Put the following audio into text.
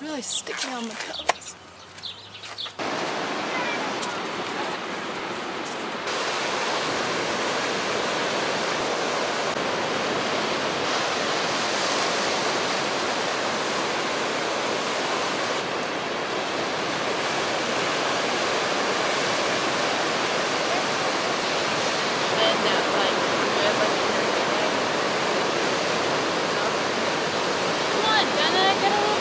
really sticky on my toes. And like, Come on, Jenna, get a little